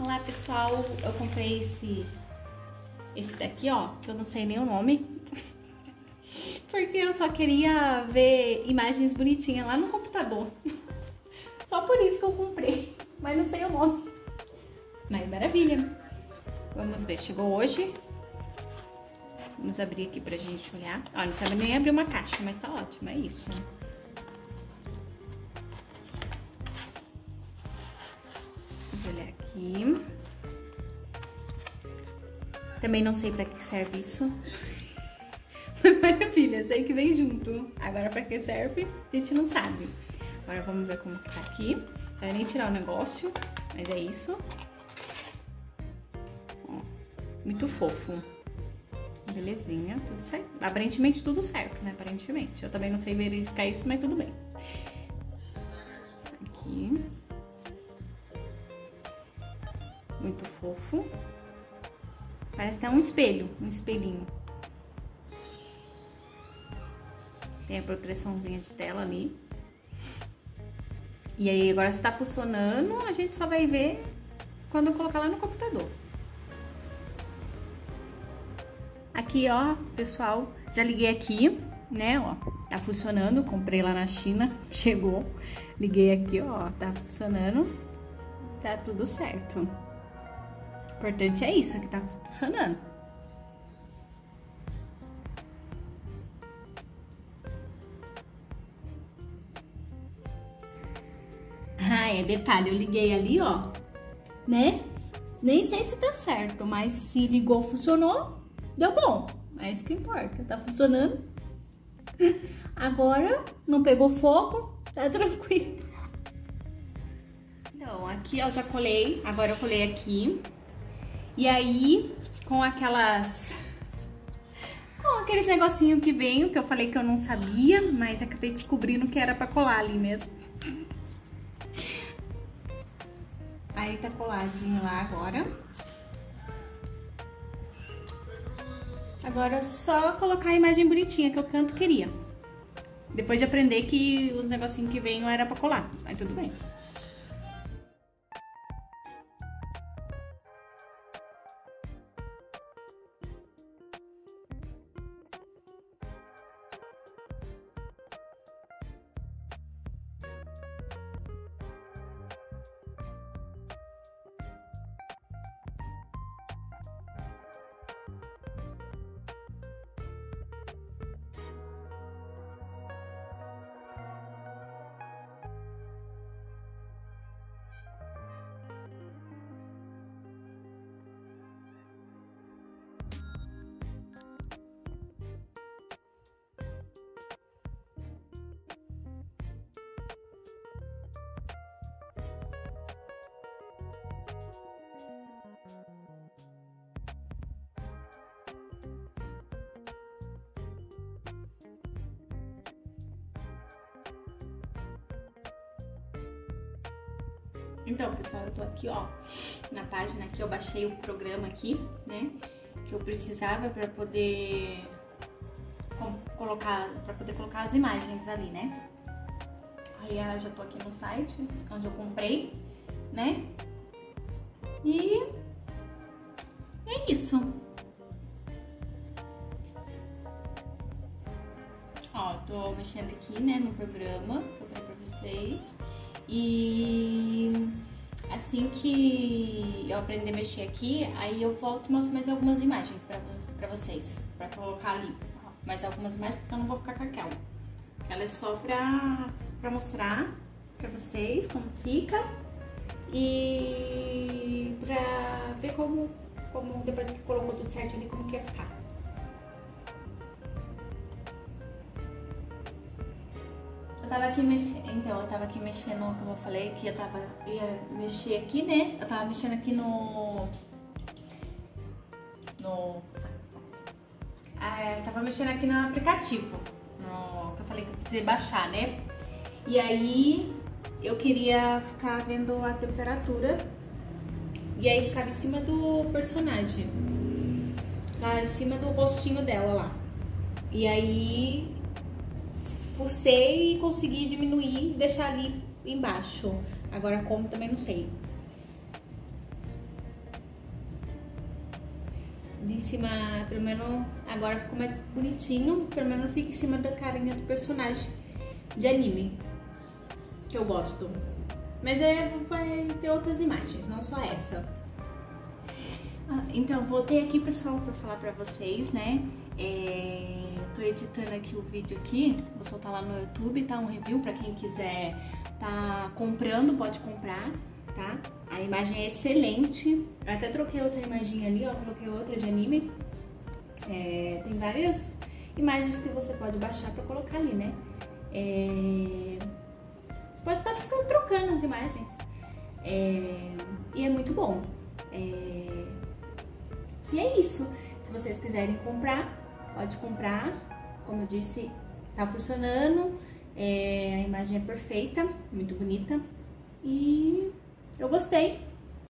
Olá pessoal, eu comprei esse esse daqui, ó, que eu não sei nem o nome. Porque eu só queria ver imagens bonitinhas lá no computador. Só por isso que eu comprei, mas não sei o nome. Mas maravilha. Vamos ver, chegou hoje. Vamos abrir aqui pra gente olhar. Ó, não sabe nem abrir uma caixa, mas tá ótimo, é isso. Vamos aqui. Também não sei pra que serve isso. Maravilha, sei que vem junto. Agora pra que serve, a gente não sabe. Agora vamos ver como que tá aqui. Não vai nem tirar o negócio, mas é isso. Ó, muito fofo. Belezinha, tudo certo. Aparentemente tudo certo, né? Aparentemente. Eu também não sei verificar isso, mas tudo bem. Aqui. Muito fofo. Parece até um espelho, um espelhinho. Tem a proteçãozinha de tela ali. E aí, agora se tá funcionando, a gente só vai ver quando eu colocar lá no computador. Aqui, ó, pessoal, já liguei aqui, né, ó, tá funcionando, comprei lá na China, chegou, liguei aqui, ó, tá funcionando, tá tudo certo. Importante é isso, que tá funcionando. Ah, é detalhe, eu liguei ali, ó, né? Nem sei se tá certo, mas se ligou, funcionou, deu bom. É isso que importa, tá funcionando. Agora, não pegou fogo, tá tranquilo. Então, aqui eu já colei, agora eu colei aqui. E aí, com aquelas... Com aqueles negocinho que veio, que eu falei que eu não sabia, mas acabei descobrindo que era pra colar ali mesmo. Aí tá coladinho lá agora. Agora é só colocar a imagem bonitinha que eu canto queria. Depois de aprender que os negocinhos que vêm não era pra colar. Aí tudo bem. Então, pessoal, eu tô aqui, ó, na página que eu baixei o programa aqui, né? Que eu precisava para poder colocar, para poder colocar as imagens ali, né? Aí eu já tô aqui no site onde eu comprei, né? E é isso. Ó, tô mexendo aqui, né, no programa, que eu falei pra vocês. E assim que eu aprender a mexer aqui, aí eu volto e mostro mais algumas imagens pra, pra vocês, pra colocar ali. Mais algumas imagens, porque eu não vou ficar com aquela. Ela é só pra, pra mostrar pra vocês como fica e pra ver como, como depois que colocou tudo certo ali, como que ia ficar. Eu tava aqui mexendo, então, eu tava aqui mexendo, como eu falei, que eu tava, ia mexer aqui, né? Eu tava mexendo aqui no... No... Ah, eu tava mexendo aqui no aplicativo, no, que eu falei que eu precisei baixar, né? E aí, eu queria ficar vendo a temperatura e aí ficava em cima do personagem. Ficava em cima do rostinho dela lá. E aí fucei e consegui diminuir e deixar ali embaixo. Agora como também não sei. de cima, pelo menos agora ficou mais bonitinho, pelo menos fica em cima da carinha do personagem de anime que eu gosto. Mas é, vai ter outras imagens, não só essa. Ah, então, voltei aqui, pessoal, para falar para vocês, né? É, tô editando aqui o vídeo aqui, vou soltar lá no YouTube, tá? Um review para quem quiser tá comprando, pode comprar, tá? A imagem é excelente. Eu até troquei outra imagem ali, ó, coloquei outra de anime. É, tem várias imagens que você pode baixar para colocar ali, né? É, você pode estar tá ficando trocando as imagens. É, e é muito bom. É, e é isso. Se vocês quiserem comprar, pode comprar. Como eu disse, tá funcionando. É, a imagem é perfeita, muito bonita. E eu gostei.